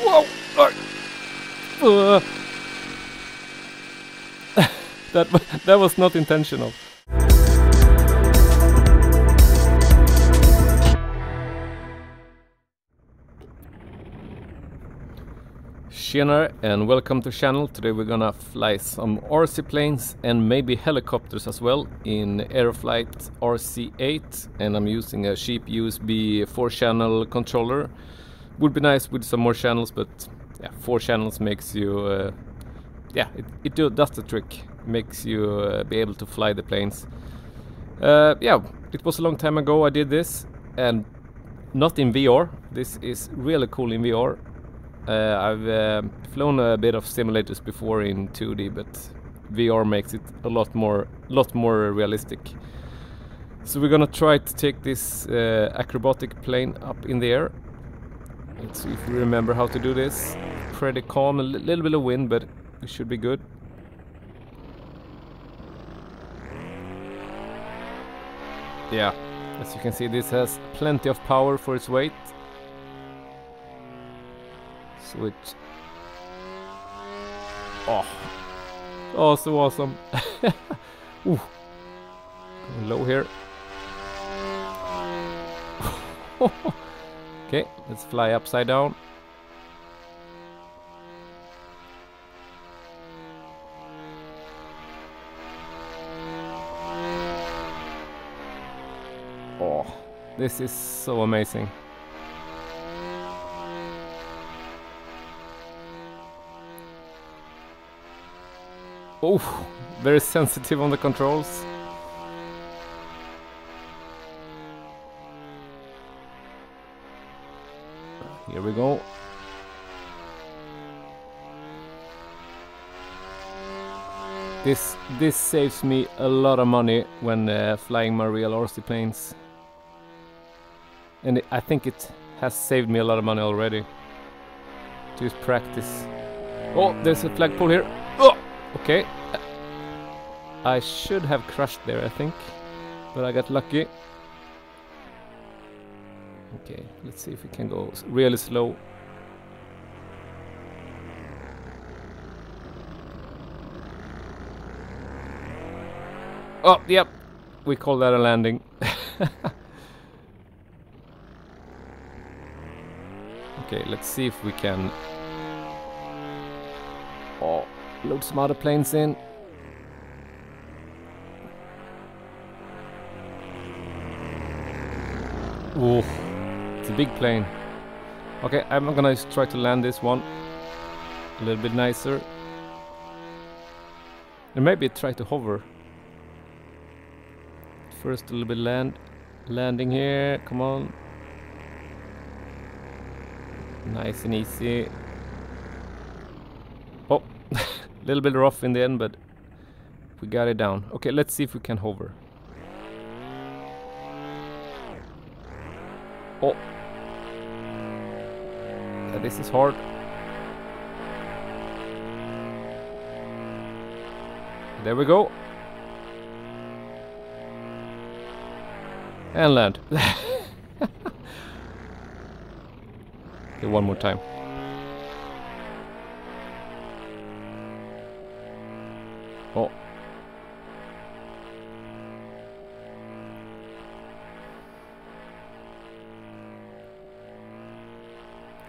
Whoa! Uh. that that was not intentional. Tjenare and welcome to channel. Today we're gonna fly some RC planes and maybe helicopters as well in Aerofly RC8 and I'm using a cheap USB 4 channel controller. Would be nice with some more channels but yeah, 4 channels makes you uh, yeah, it, it do, does the trick. Makes you uh, be able to fly the planes. Uh, yeah, it was a long time ago I did this and not in VR. This is really cool in VR uh, I've uh, flown a bit of simulators before in 2D, but VR makes it a lot more, lot more realistic. So we're gonna try to take this uh, acrobatic plane up in the air. Let's see if we remember how to do this. Pretty calm, a little bit of wind, but it should be good. Yeah, as you can see, this has plenty of power for its weight. Switch. Oh. Oh, so awesome. Ooh. Low here. okay, let's fly upside down. Oh, this is so amazing. Oh, very sensitive on the controls. Here we go. This this saves me a lot of money when uh, flying my real RC planes. And it, I think it has saved me a lot of money already. Just practice. Oh, there's a flagpole here. Oh! Okay. I should have crushed there, I think. But I got lucky. Okay, let's see if we can go really slow. Oh, yep. We call that a landing. okay, let's see if we can... Oh, Load some other planes in. A big plane. Okay, I'm gonna try to land this one a little bit nicer. And maybe try to hover. First a little bit land. Landing here, come on. Nice and easy. Oh, a little bit rough in the end, but we got it down. Okay, let's see if we can hover. Oh. This is hard. There we go. And land. okay, one more time. Oh.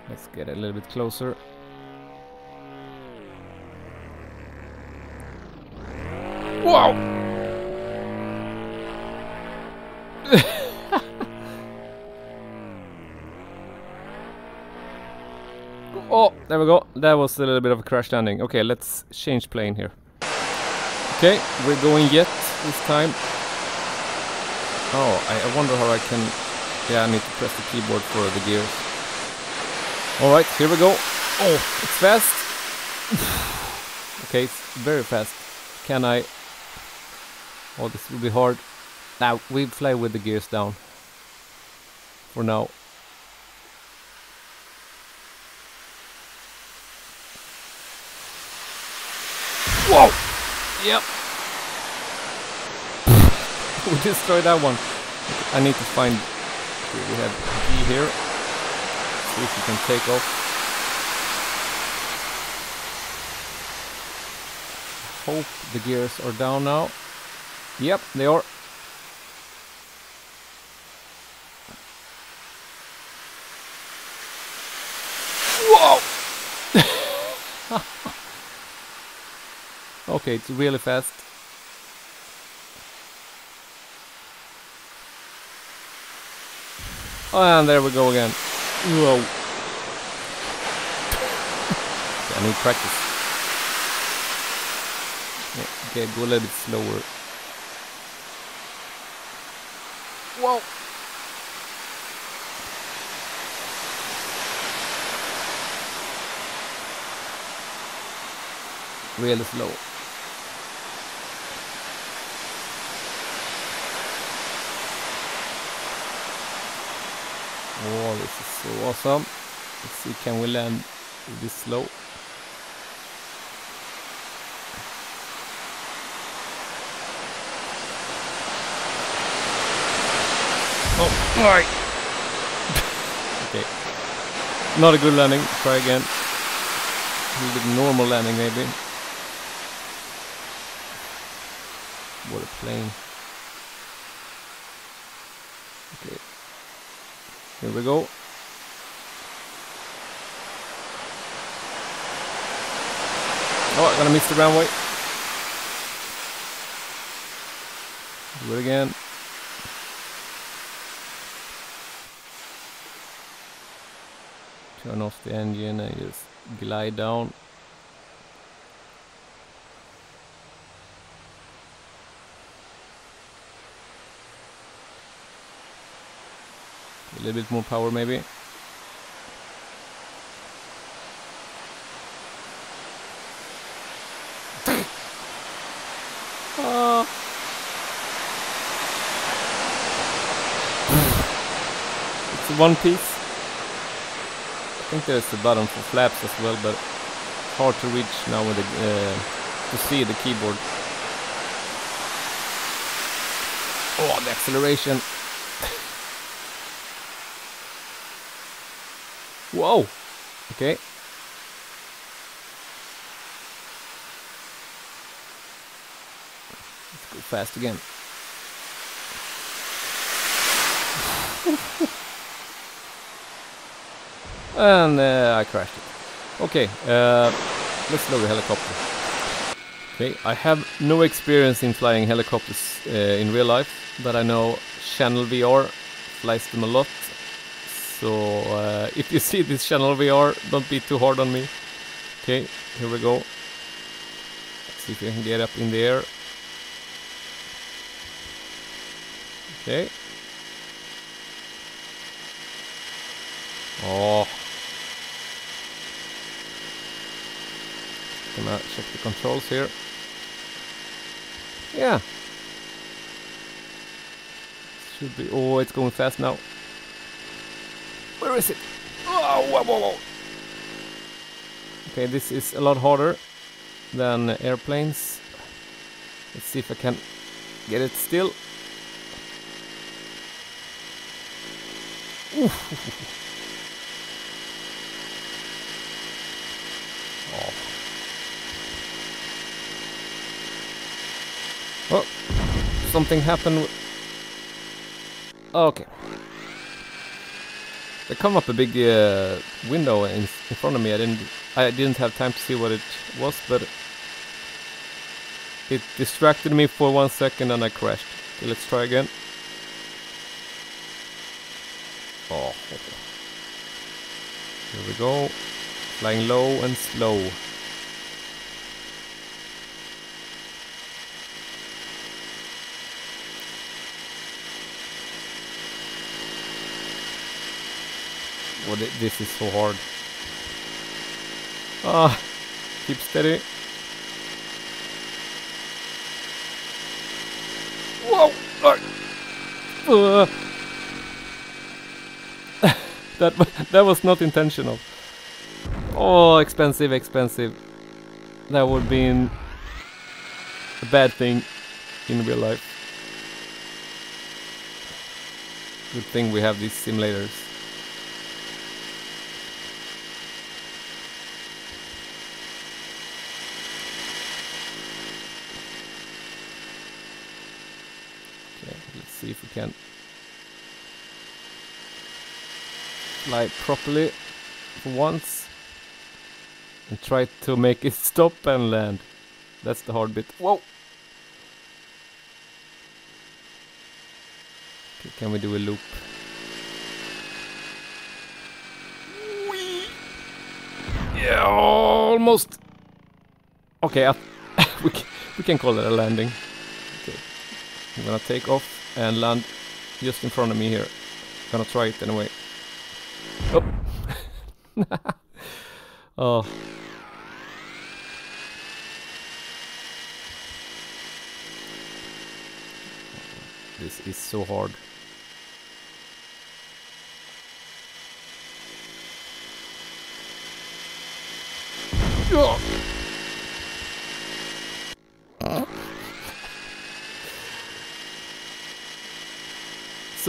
Let's get a little bit closer. Wow! oh, there we go. That was a little bit of a crash landing. Okay, let's change plane here. Okay, we're going yet this time. Oh, I, I wonder how I can... Yeah, I need to press the keyboard for the gears. Alright, here we go. Oh, it's fast. okay, it's very fast. Can I... Oh, this will be hard. Now, we fly with the gears down. For now. Whoa! Yep. we destroyed that one. I need to find... Okay, we have G here. See if you can take off. Hope the gears are down now. Yep, they are. Whoa! okay, it's really fast. And there we go again. Whoa. I need practice. Yeah, okay, go a little bit slower. Whoa. Really slow. Oh, this is so awesome. Let's see, can we land this slow? Oh, alright. okay. Not a good landing. Try again. A little bit normal landing, maybe. What a plane. Okay. Here we go. Oh, gonna miss the runway. Do it again. Turn off the engine and just glide down. A little bit more power maybe. Ah. it's one piece. I think there's a button for flaps as well, but hard to reach now with the uh, to see the keyboard. Oh, the acceleration! Whoa! Okay. Let's go fast again. and uh, I crashed it. Okay, uh, let's load the helicopter. Okay, I have no experience in flying helicopters uh, in real life, but I know Channel VR flies them a lot. So uh, if you see this Channel VR, don't be too hard on me. Okay, here we go. Let's see if we can get up in the air. Okay. Oh. Gonna check the controls here. Yeah. Should be. Oh, it's going fast now. Where is it? Oh, whoa, whoa, whoa. Okay, this is a lot harder than airplanes. Let's see if I can get it still. Oof. Oh. oh, something happened. Okay. There come up a big uh, window in, in front of me. I didn't I didn't have time to see what it was, but it distracted me for one second and I crashed. Okay, let's try again. Oh, okay. Here we go. Flying low and slow. This is so hard. Ah, keep steady. Whoa! Uh. that that was not intentional. Oh, expensive, expensive. That would be a bad thing in real life. Good thing we have these simulators. See if we can fly properly for once and try to make it stop and land. That's the hard bit. Whoa! Okay, can we do a loop? Yeah, almost. Okay, I, we can, we can call it a landing. Okay, I'm gonna take off and land just in front of me here. Gonna try it anyway. Oh. oh. This is so hard.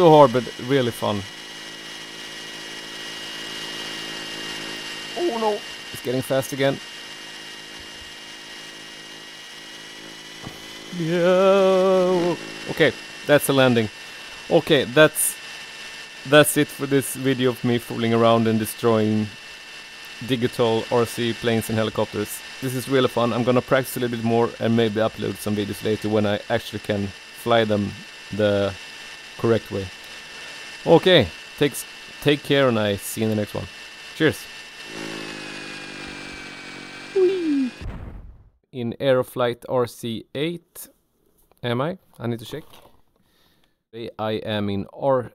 So hard, but really fun. Oh no! It's getting fast again. Yeah. Okay, that's a landing. Okay, that's that's it for this video of me fooling around and destroying digital RC planes and helicopters. This is really fun. I'm gonna practice a little bit more and maybe upload some videos later when I actually can fly them the correct way. Okay, takes take care and I see you in the next one. Cheers! In Aerofly RC8, am I? I need to check. I am in R